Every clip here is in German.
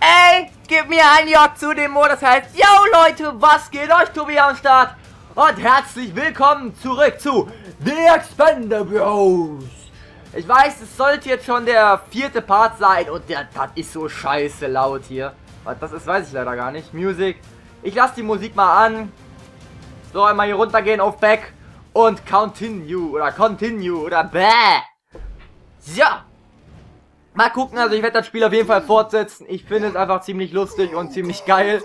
Ey, gib mir ein J zu dem Mod, das heißt, yo Leute, was geht euch, Tobi am Start? Und herzlich willkommen zurück zu The Expendables. Ich weiß, es sollte jetzt schon der vierte Part sein und der, das ist so scheiße laut hier. Was das ist, weiß ich leider gar nicht. Music. Ich lasse die Musik mal an. So, einmal hier runtergehen auf Back und Continue oder Continue oder Bäh. Ja. Mal gucken, also ich werde das Spiel auf jeden Fall fortsetzen. Ich finde es einfach ziemlich lustig und ziemlich geil.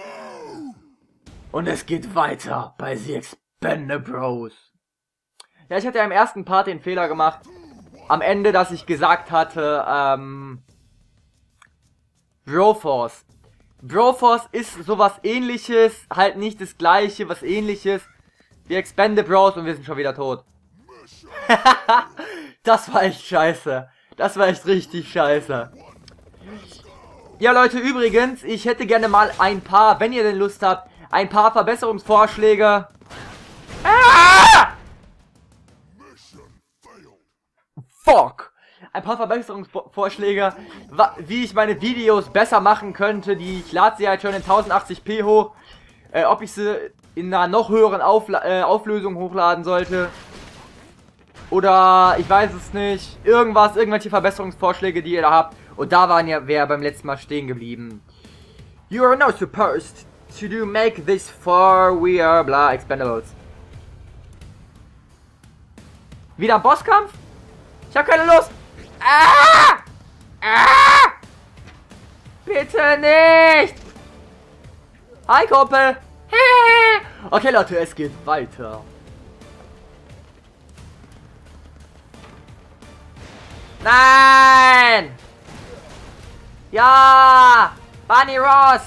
Und es geht weiter bei The Expendables. Ja, ich hatte ja im ersten Part den Fehler gemacht. Am Ende, dass ich gesagt hatte, ähm... Broforce. Broforce ist sowas ähnliches, halt nicht das gleiche, was ähnliches. Wir Expendables und wir sind schon wieder tot. das war echt scheiße. Das war echt richtig scheiße. Ja, Leute, übrigens, ich hätte gerne mal ein paar, wenn ihr denn Lust habt, ein paar Verbesserungsvorschläge. Ah! Fuck! Ein paar Verbesserungsvorschläge, wie ich meine Videos besser machen könnte. Die ich lade sie halt schon in 1080p hoch. Äh, ob ich sie in einer noch höheren Aufla äh, Auflösung hochladen sollte. Oder ich weiß es nicht. Irgendwas, irgendwelche Verbesserungsvorschläge, die ihr da habt. Und da waren ja wer beim letzten Mal stehen geblieben. You are not supposed to do make this for we are bla expendables. Wieder Bosskampf? Ich habe keine Lust. Ah! Ah! Bitte nicht! Hi, Kumpel! Okay, Leute, es geht weiter. Nein! Ja! Bunny Ross!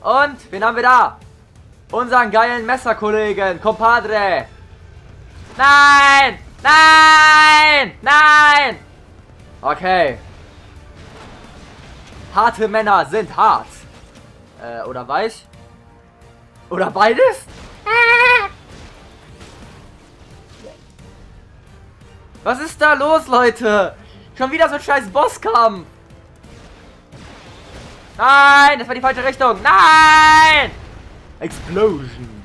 Und, wen haben wir da? Unseren geilen Messerkollegen, Compadre! Nein! Nein! Nein! Okay. Harte Männer sind hart. Äh, oder weich? Oder beides? Was ist da los, Leute? Schon wieder so ein scheiß Bosskampf. Nein, das war die falsche Richtung. Nein! Explosion.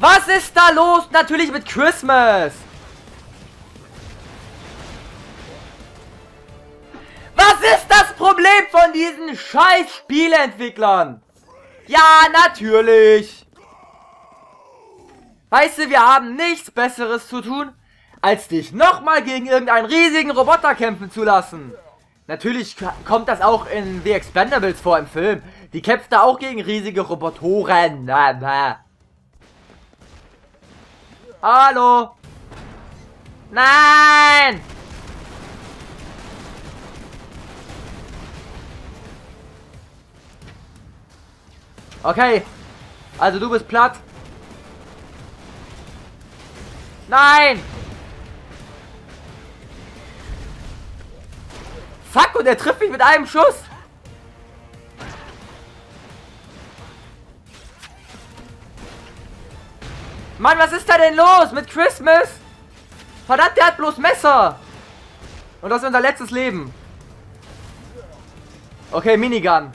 Was ist da los? Natürlich mit Christmas. Was ist das Problem von diesen scheiß Spieleentwicklern? Ja, natürlich. Weißt du, wir haben nichts Besseres zu tun, als dich nochmal gegen irgendeinen riesigen Roboter kämpfen zu lassen. Natürlich kommt das auch in The Expendables vor im Film. Die kämpft da auch gegen riesige Robotoren. Hallo? Nein! Okay. Also du bist platt. Nein! Fuck, und er trifft mich mit einem Schuss. Mann, was ist da denn los mit Christmas? Verdammt, der hat bloß Messer. Und das ist unser letztes Leben. Okay, Minigun.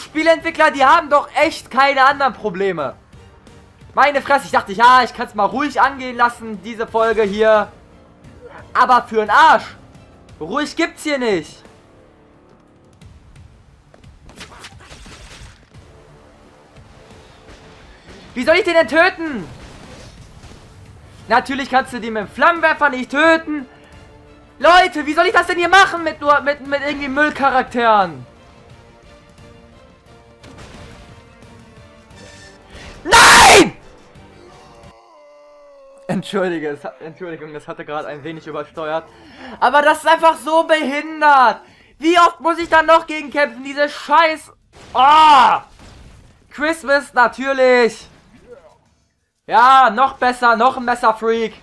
Spielentwickler, die haben doch echt keine anderen Probleme. Meine Fresse, ich dachte, ja, ich kann es mal ruhig angehen lassen, diese Folge hier. Aber für den Arsch. Ruhig gibt's hier nicht. Wie soll ich den denn töten? Natürlich kannst du den mit dem Flammenwerfer nicht töten. Leute, wie soll ich das denn hier machen mit nur mit, mit irgendwie Müllcharakteren? Entschuldige, es Entschuldigung, das hatte gerade ein wenig übersteuert. Aber das ist einfach so behindert. Wie oft muss ich dann noch gegen kämpfen? Diese Scheiß... Oh! Christmas, natürlich. Ja, noch besser, noch ein Messerfreak.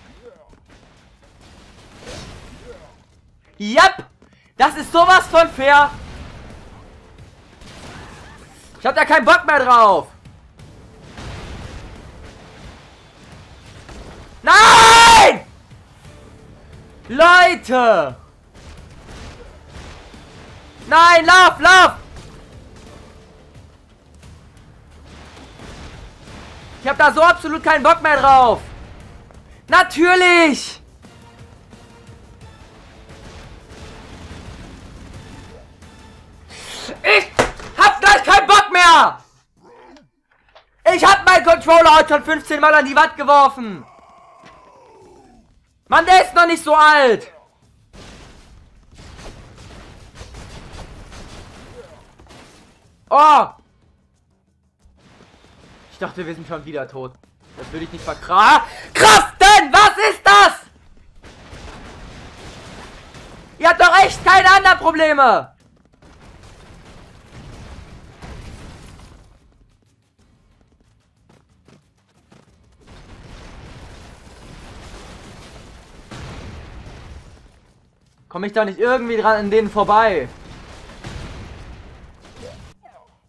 Yep! Das ist sowas von fair. Ich hab da keinen Bock mehr drauf. Leute! Nein, lauf, lauf! Ich hab da so absolut keinen Bock mehr drauf. Natürlich! Ich hab gleich keinen Bock mehr! Ich hab meinen Controller heute schon 15 Mal an die Wand geworfen. Mann, der ist noch nicht so alt. Oh! Ich dachte, wir sind schon wieder tot. Das würde ich nicht verkraften. Was ist das? Ihr habt doch echt keine anderen Probleme. Komme ich da nicht irgendwie dran an denen vorbei?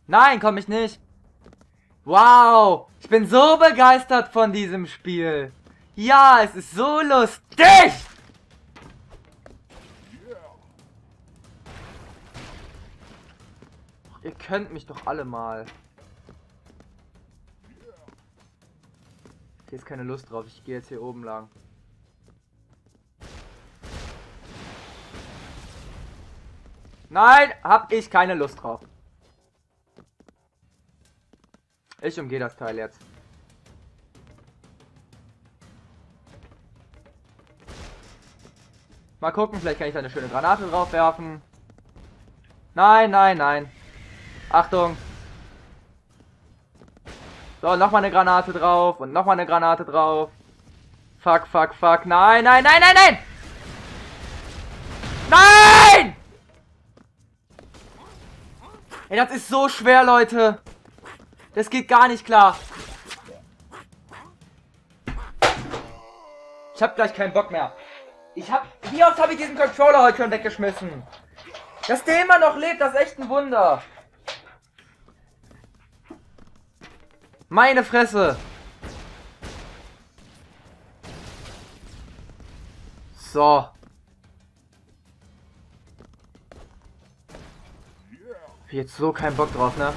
Nein, komme ich nicht. Wow, ich bin so begeistert von diesem Spiel. Ja, es ist so lustig. Ihr könnt mich doch alle mal. Hier ist keine Lust drauf. Ich gehe jetzt hier oben lang. Nein, hab ich keine Lust drauf. Ich umgehe das Teil jetzt. Mal gucken, vielleicht kann ich da eine schöne Granate drauf werfen. Nein, nein, nein. Achtung. So, nochmal eine Granate drauf und nochmal eine Granate drauf. Fuck, fuck, fuck. Nein, nein, nein, nein, nein! Nein! Ey, das ist so schwer, Leute. Das geht gar nicht klar. Ich hab gleich keinen Bock mehr. Ich hab... Wie oft habe ich diesen Controller heute schon weggeschmissen? Dass der immer noch lebt, das ist echt ein Wunder. Meine Fresse. So. Jetzt so kein Bock drauf, ne?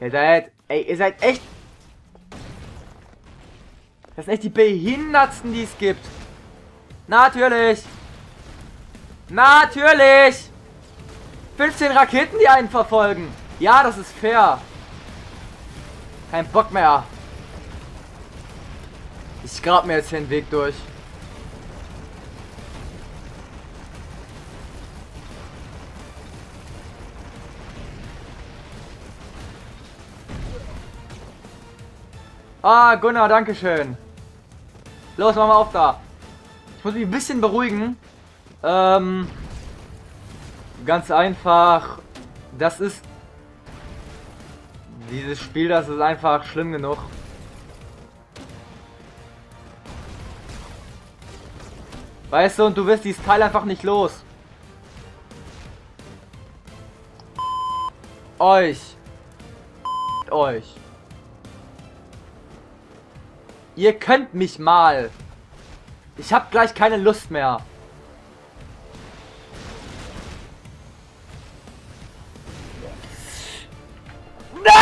Ihr seid, ey, ihr seid echt... Das sind echt die behindertsten, die es gibt. Natürlich. Natürlich. 15 Raketen, die einen verfolgen. Ja, das ist fair. Kein Bock mehr. Ich grab mir jetzt den Weg durch. Ah, Gunnar, danke schön. Los, mach mal auf da. Ich muss mich ein bisschen beruhigen. Ähm, ganz einfach. Das ist... Dieses Spiel, das ist einfach schlimm genug. Weißt du, und du wirst dieses Teil einfach nicht los. Euch. Euch. Ihr könnt mich mal. Ich habe gleich keine Lust mehr. Nein!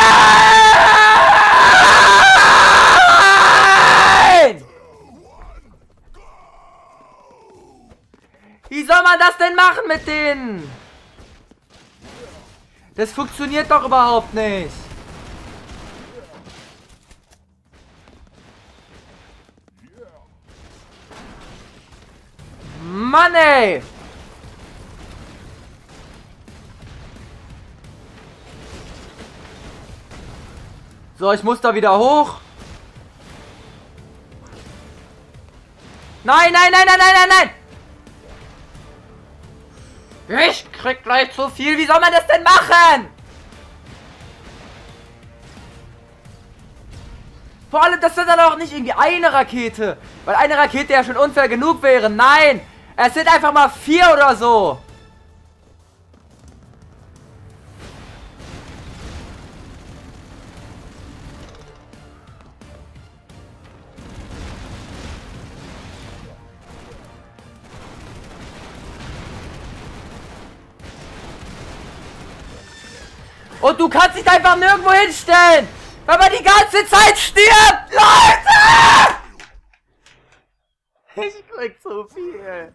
Wie soll man das denn machen mit denen? Das funktioniert doch überhaupt nicht. Mann, ey! So, ich muss da wieder hoch. Nein, nein, nein, nein, nein, nein, nein! Ich krieg gleich zu viel. Wie soll man das denn machen? Vor allem, das ist dann auch nicht irgendwie eine Rakete. Weil eine Rakete ja schon unfair genug wäre. Nein! Es sind einfach mal vier oder so. Und du kannst dich einfach nirgendwo hinstellen, weil man die ganze Zeit stirbt, Leute! Ich krieg so viel.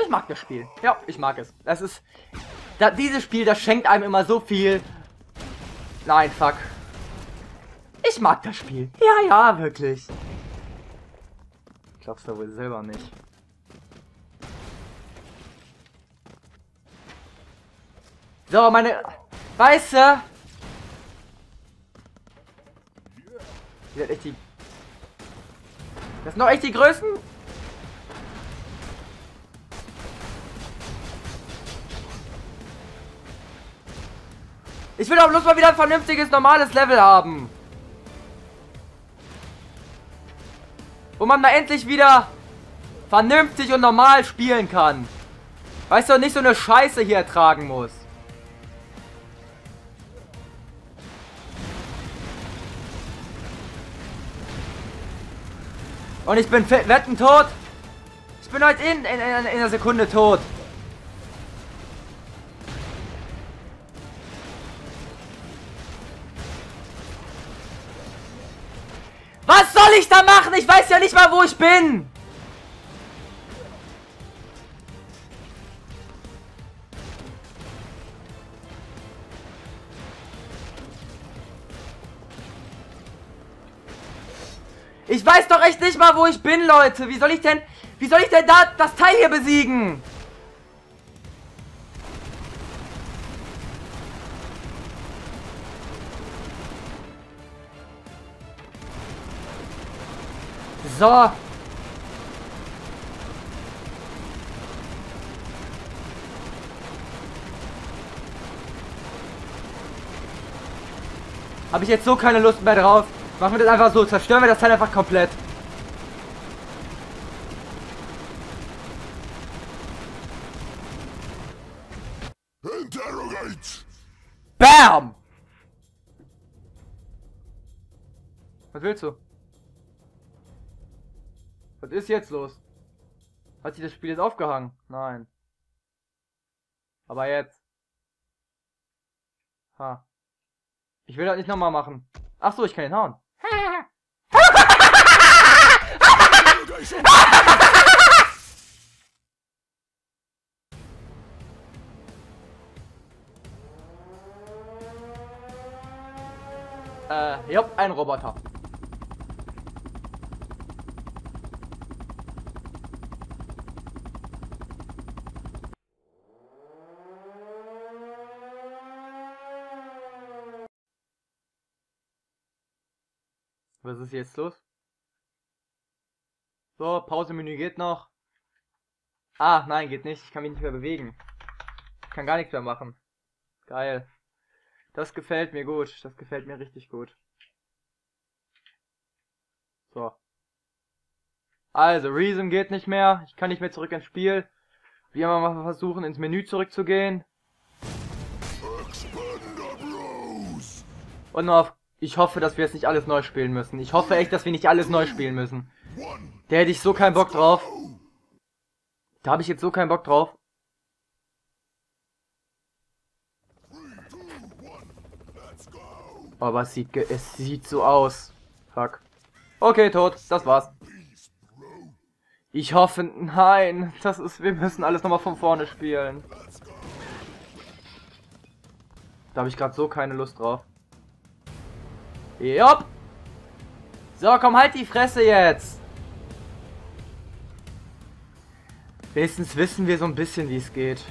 Ich mag das Spiel. Ja, ich mag es. Das ist... Da, dieses Spiel, das schenkt einem immer so viel. Nein, fuck. Ich mag das Spiel. Ja, ja, wirklich. Ich glaub's da wohl selber nicht. So, meine... Weißt du? Die sind echt die... Das sind noch echt die Größen? Ich will doch bloß mal wieder ein vernünftiges, normales Level haben. Wo man mal endlich wieder vernünftig und normal spielen kann. Weißt du, nicht so eine Scheiße hier ertragen muss. Und ich bin wetten tot. Ich bin heute in, in, in, in einer Sekunde tot. Was soll ich da machen? Ich weiß ja nicht mal, wo ich bin. Ich weiß doch echt nicht mal, wo ich bin, Leute. Wie soll ich denn... Wie soll ich denn da das Teil hier besiegen? So. Habe ich jetzt so keine Lust mehr drauf. Machen wir das einfach so. Zerstören wir das Teil einfach komplett. Interrogate. BAM! Was willst du? Was ist jetzt los? Hat sich das Spiel jetzt aufgehangen? Nein. Aber jetzt. Ha. Ich will das nicht nochmal machen. Ach so, ich kann ihn hauen. Äh, jupp, ein Roboter. Was ist jetzt los? So, Pause-Menü geht noch. Ah, nein, geht nicht. Ich kann mich nicht mehr bewegen. Ich kann gar nichts mehr machen. Geil. Das gefällt mir gut. Das gefällt mir richtig gut. So. Also, Reason geht nicht mehr. Ich kann nicht mehr zurück ins Spiel. Wir mal versuchen, ins Menü zurückzugehen. Und noch auf ich hoffe, dass wir jetzt nicht alles neu spielen müssen. Ich hoffe echt, dass wir nicht alles neu spielen müssen. Da hätte ich so keinen Bock drauf. Da habe ich jetzt so keinen Bock drauf. Aber es sieht, es sieht so aus. Fuck. Okay, tot. Das war's. Ich hoffe, nein. Das ist, wir müssen alles nochmal von vorne spielen. Da habe ich gerade so keine Lust drauf. Jopp. So, komm, halt die Fresse jetzt. Wenigstens wissen wir so ein bisschen, wie es geht.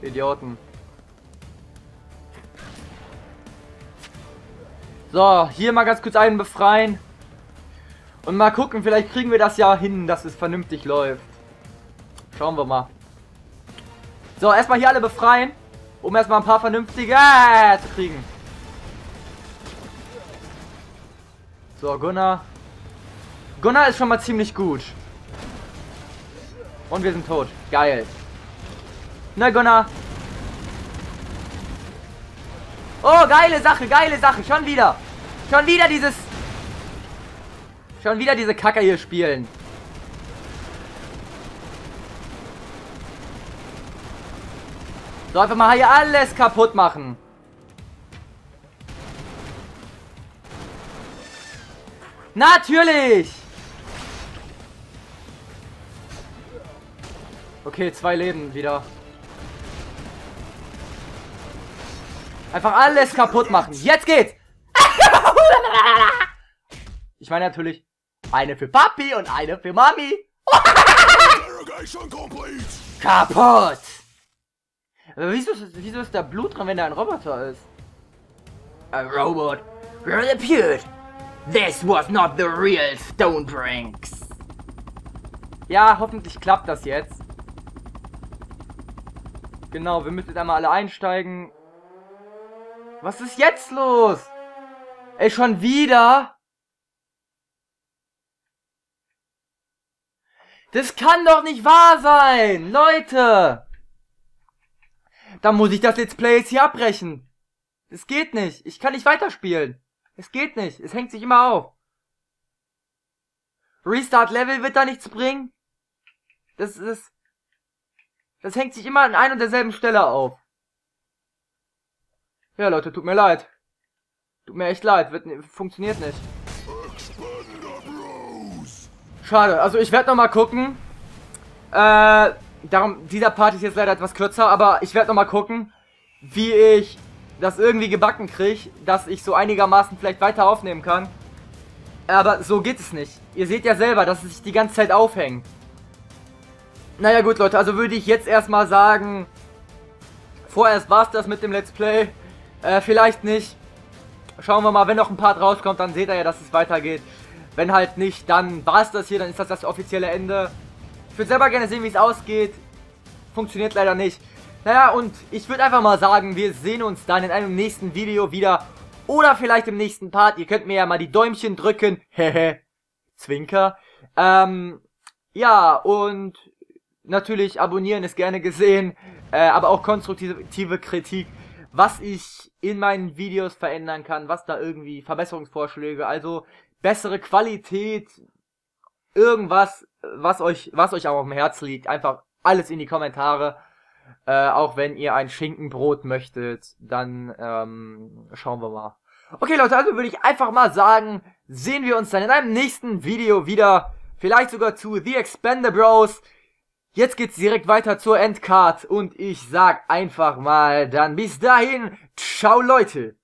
Idioten. So, hier mal ganz kurz einen befreien. Und mal gucken, vielleicht kriegen wir das ja hin, dass es vernünftig läuft. Schauen wir mal. So, erstmal hier alle befreien, um erstmal ein paar vernünftige äh, zu kriegen. So, Gunnar. Gunnar ist schon mal ziemlich gut. Und wir sind tot. Geil. Na, Gunnar. Oh, geile Sache, geile Sache. Schon wieder. Schon wieder dieses... Schon wieder diese Kacke hier spielen. So, einfach mal hier alles kaputt machen. Natürlich! Okay, zwei Leben wieder. Einfach alles kaputt machen. Jetzt geht's! Ich meine natürlich, eine für Papi und eine für Mami. Kaputt! Aber wieso, wieso ist da Blut dran, wenn da ein Roboter ist? A robot appeared. This was not the real Stonebrinks. Ja, hoffentlich klappt das jetzt. Genau, wir müssen einmal alle einsteigen. Was ist jetzt los? Ey, schon wieder? Das kann doch nicht wahr sein! Leute! Dann muss ich das Let's Play jetzt hier abbrechen. Es geht nicht. Ich kann nicht weiterspielen. Es geht nicht. Es hängt sich immer auf. Restart Level wird da nichts bringen. Das ist... Das hängt sich immer an ein und derselben Stelle auf. Ja, Leute, tut mir leid. Tut mir echt leid. Wird, funktioniert nicht. Schade. Also ich werde nochmal gucken. Äh, darum, dieser Part ist jetzt leider etwas kürzer, aber ich werde nochmal gucken, wie ich das irgendwie gebacken kriege, dass ich so einigermaßen vielleicht weiter aufnehmen kann. Aber so geht es nicht. Ihr seht ja selber, dass es sich die ganze Zeit aufhängt. Naja gut, Leute, also würde ich jetzt erstmal sagen, vorerst war es das mit dem Let's Play. Äh, vielleicht nicht. Schauen wir mal, wenn noch ein Part rauskommt, dann seht ihr ja, dass es weitergeht. Wenn halt nicht, dann war es das hier, dann ist das das offizielle Ende. Ich würde selber gerne sehen, wie es ausgeht. Funktioniert leider nicht. Naja, und ich würde einfach mal sagen, wir sehen uns dann in einem nächsten Video wieder. Oder vielleicht im nächsten Part. Ihr könnt mir ja mal die Däumchen drücken. Hehe. Zwinker. Ähm, ja, und natürlich abonnieren ist gerne gesehen. Äh, aber auch konstruktive Kritik. Was ich in meinen Videos verändern kann. Was da irgendwie Verbesserungsvorschläge. Also bessere Qualität. Irgendwas, was euch, was euch auch dem Herz liegt. Einfach alles in die Kommentare. Äh, auch wenn ihr ein Schinkenbrot möchtet, dann ähm, schauen wir mal. Okay Leute, also würde ich einfach mal sagen, sehen wir uns dann in einem nächsten Video wieder. Vielleicht sogar zu The Expander Bros. Jetzt geht's direkt weiter zur Endcard und ich sag einfach mal dann bis dahin, ciao Leute.